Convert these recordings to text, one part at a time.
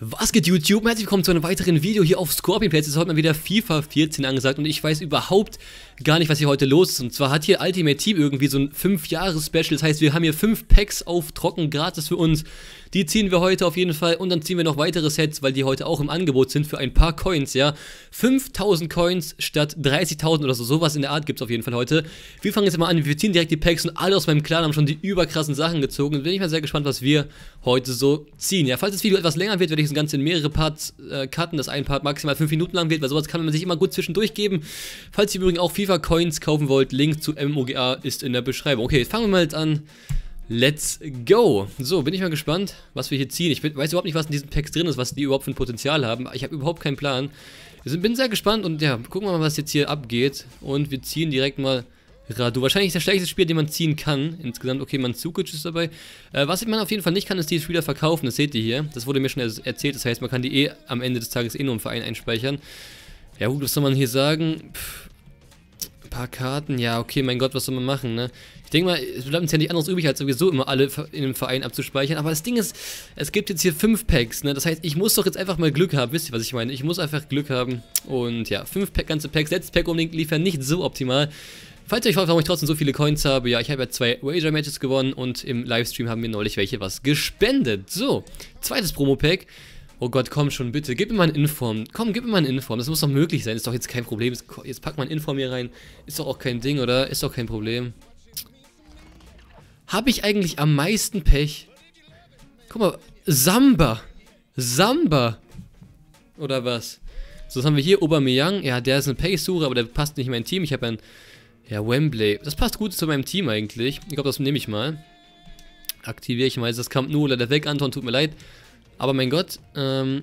Was geht YouTube? Herzlich willkommen zu einem weiteren Video hier auf Scorpion Plays. Es ist heute mal wieder FIFA 14 angesagt und ich weiß überhaupt gar nicht, was hier heute los ist. Und zwar hat hier Ultimate Team irgendwie so ein 5-Jahres-Special. Das heißt, wir haben hier 5 Packs auf Trocken gratis für uns. Die ziehen wir heute auf jeden Fall und dann ziehen wir noch weitere Sets, weil die heute auch im Angebot sind für ein paar Coins, ja. 5000 Coins statt 30.000 oder so, sowas in der Art gibt es auf jeden Fall heute. Wir fangen jetzt mal an, wir ziehen direkt die Packs und alle aus meinem Clan haben schon die überkrassen Sachen gezogen. Bin ich mal sehr gespannt, was wir heute so ziehen. Ja, falls das Video etwas länger wird, werde ich das Ganze in mehrere Parts äh, cutten, dass ein Part maximal 5 Minuten lang wird, weil sowas kann man sich immer gut zwischendurch geben. Falls ihr übrigens auch FIFA Coins kaufen wollt, Link zu MOGA ist in der Beschreibung. Okay, fangen wir mal jetzt an. Let's go. So, bin ich mal gespannt, was wir hier ziehen. Ich weiß überhaupt nicht, was in diesen Packs drin ist, was die überhaupt für ein Potenzial haben. Ich habe überhaupt keinen Plan. Ich bin sehr gespannt und ja, gucken wir mal, was jetzt hier abgeht. Und wir ziehen direkt mal Radu. Wahrscheinlich der schlechteste Spieler, den man ziehen kann. Insgesamt, okay, Manzukic ist dabei. Äh, was man auf jeden Fall nicht kann, ist die Spieler verkaufen. Das seht ihr hier. Das wurde mir schon erzählt. Das heißt, man kann die eh am Ende des Tages eh nur im Verein einspeichern. Ja gut, was soll man hier sagen? Pff, ein paar Karten. Ja, okay, mein Gott, was soll man machen, ne? Ich denke mal, es bleibt uns ja nicht anderes übrig, als sowieso immer alle in dem Verein abzuspeichern. Aber das Ding ist, es gibt jetzt hier fünf Packs, ne? Das heißt, ich muss doch jetzt einfach mal Glück haben. Wisst ihr, was ich meine? Ich muss einfach Glück haben. Und ja, fünf Pack, ganze Packs. Letztes Pack unbedingt liefern nicht so optimal. Falls ihr euch fragt, warum ich trotzdem so viele Coins habe, ja, ich habe ja zwei Wager-Matches gewonnen und im Livestream haben mir neulich welche was gespendet. So, zweites Promo-Pack. Oh Gott, komm schon, bitte, gib mir mal ein Inform. Komm, gib mir mal ein Inform, das muss doch möglich sein, ist doch jetzt kein Problem. Jetzt pack mal ein Inform hier rein. Ist doch auch kein Ding, oder? Ist doch kein Problem. Habe ich eigentlich am meisten Pech? Guck mal, Samba. Samba. Oder was? So, was haben wir hier? Aubameyang. Ja, der ist eine Pace-Suche, aber der passt nicht in mein Team. Ich habe ein ja, Wembley. Das passt gut zu meinem Team eigentlich. Ich glaube, das nehme ich mal. Aktiviere ich mal. Das Camp Nou leider weg, Anton, tut mir leid. Aber mein Gott, ähm,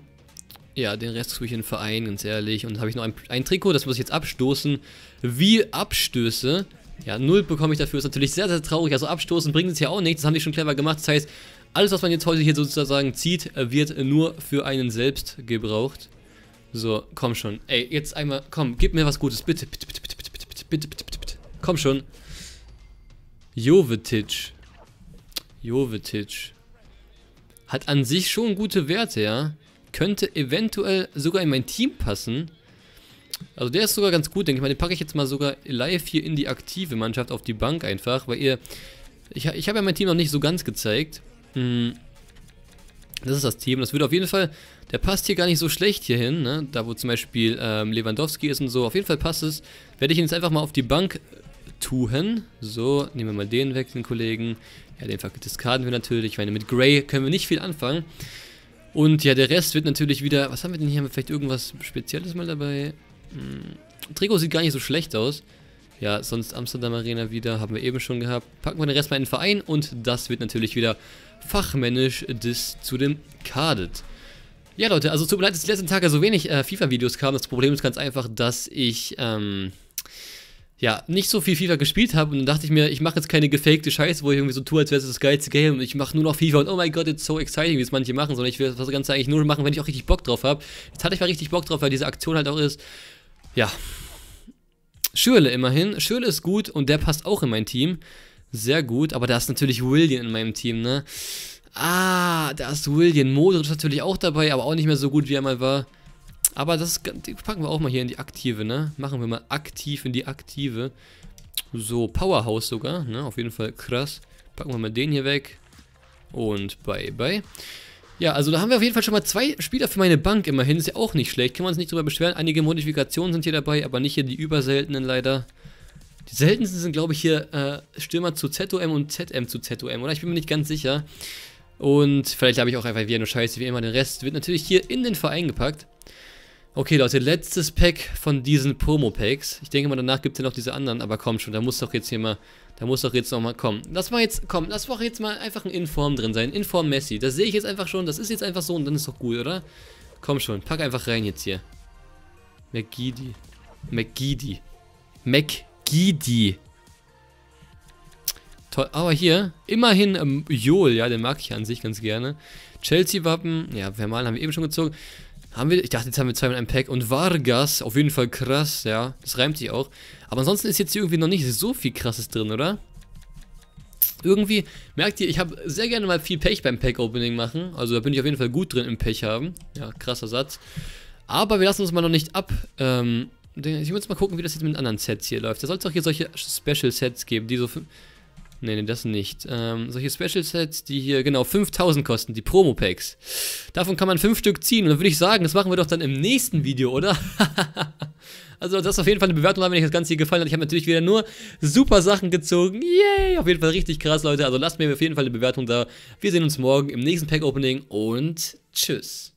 ja, den Rest tue ich in den Verein, ganz ehrlich. Und dann habe ich noch ein, ein, Trikot, das muss ich jetzt abstoßen. Wie Abstöße. Ja, null bekomme ich dafür, ist natürlich sehr, sehr traurig. Also abstoßen bringt es ja auch nichts, das haben die schon clever gemacht. Das heißt, alles, was man jetzt heute hier sozusagen zieht, wird nur für einen selbst gebraucht. So, komm schon. Ey, jetzt einmal, komm, gib mir was Gutes, bitte, bitte, bitte, bitte, bitte, bitte, bitte, bitte, bitte, bitte. Komm schon. Jovetic. Jovetic. Hat an sich schon gute Werte, ja. Könnte eventuell sogar in mein Team passen. Also der ist sogar ganz gut, denke ich mal. Den packe ich jetzt mal sogar live hier in die aktive Mannschaft auf die Bank einfach, weil ihr... Ich, ich habe ja mein Team noch nicht so ganz gezeigt. Hm. Das ist das Team. Das würde auf jeden Fall... Der passt hier gar nicht so schlecht hier hin, ne? Da wo zum Beispiel ähm, Lewandowski ist und so. Auf jeden Fall passt es. Werde ich ihn jetzt einfach mal auf die Bank tun. So, nehmen wir mal den weg, den Kollegen. Ja, den diskarden wir natürlich. Ich meine, mit Grey können wir nicht viel anfangen. Und ja, der Rest wird natürlich wieder... Was haben wir denn hier? Haben wir vielleicht irgendwas Spezielles mal dabei? Hm, Trikot sieht gar nicht so schlecht aus. Ja, sonst Amsterdam Arena wieder, haben wir eben schon gehabt. Packen wir den Rest mal in den Verein und das wird natürlich wieder fachmännisch das zu dem Cardet. Ja, Leute, also tut mir leid, dass die letzten Tage so wenig äh, FIFA-Videos kamen. Das Problem ist ganz einfach, dass ich, ähm, ja, nicht so viel FIFA gespielt habe und dann dachte ich mir, ich mache jetzt keine gefakte Scheiße, wo ich irgendwie so tue, als wäre es das geilste Game und ich mache nur noch FIFA und oh mein Gott, it's so exciting, wie es manche machen, sondern ich will das Ganze eigentlich nur machen, wenn ich auch richtig Bock drauf habe. Jetzt hatte ich mal richtig Bock drauf, weil diese Aktion halt auch ist, ja, Schürle immerhin. Schürle ist gut und der passt auch in mein Team. Sehr gut, aber da ist natürlich William in meinem Team, ne? Ah, da ist William. Modric natürlich auch dabei, aber auch nicht mehr so gut, wie er mal war. Aber das packen wir auch mal hier in die Aktive, ne? Machen wir mal aktiv in die Aktive. So, Powerhouse sogar, ne? Auf jeden Fall krass. Packen wir mal den hier weg. Und bye bye. Ja, also da haben wir auf jeden Fall schon mal zwei Spieler für meine Bank immerhin. Ist ja auch nicht schlecht. Können wir uns nicht drüber beschweren. Einige Modifikationen sind hier dabei, aber nicht hier die überseltenen leider. Die seltensten sind, glaube ich, hier äh, Stürmer zu ZOM und ZM zu ZOM, oder? Ich bin mir nicht ganz sicher. Und vielleicht habe ich auch einfach wieder nur Scheiße wie immer. Den Rest wird natürlich hier in den Verein gepackt. Okay, Leute, letztes Pack von diesen Promo-Packs. Ich denke mal, danach gibt es ja noch diese anderen, aber komm schon, da muss doch jetzt hier mal, da muss doch jetzt noch mal, komm. Lass mal jetzt, komm, lass doch jetzt mal einfach ein Inform drin sein. Inform Messi, das sehe ich jetzt einfach schon, das ist jetzt einfach so und dann ist doch gut, oder? Komm schon, pack einfach rein jetzt hier. McGeady. McGeady. McGeady. Toll, aber hier, immerhin ähm, Joel, ja, den mag ich an sich ganz gerne. Chelsea-Wappen, ja, Vermalen haben wir eben schon gezogen. Haben wir, ich dachte, jetzt haben wir zwei mit einem Pack. Und Vargas, auf jeden Fall krass, ja. Das reimt sich auch. Aber ansonsten ist jetzt hier irgendwie noch nicht so viel krasses drin, oder? irgendwie, merkt ihr, ich habe sehr gerne mal viel Pech beim Pack-Opening machen. Also da bin ich auf jeden Fall gut drin im Pech haben. Ja, krasser Satz. Aber wir lassen uns mal noch nicht ab. Ähm, ich muss mal gucken, wie das jetzt mit anderen Sets hier läuft. Da soll es auch hier solche Special-Sets geben, die so... Nee, nee, das nicht. Ähm, solche Special-Sets, die hier, genau, 5000 kosten, die Promo-Packs. Davon kann man 5 Stück ziehen. Und dann würde ich sagen, das machen wir doch dann im nächsten Video, oder? also das ist auf jeden Fall eine Bewertung, wenn euch das Ganze hier gefallen hat. Ich habe natürlich wieder nur super Sachen gezogen. Yay! Auf jeden Fall richtig krass, Leute. Also lasst mir auf jeden Fall eine Bewertung da. Wir sehen uns morgen im nächsten Pack-Opening und tschüss.